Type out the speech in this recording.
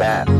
that.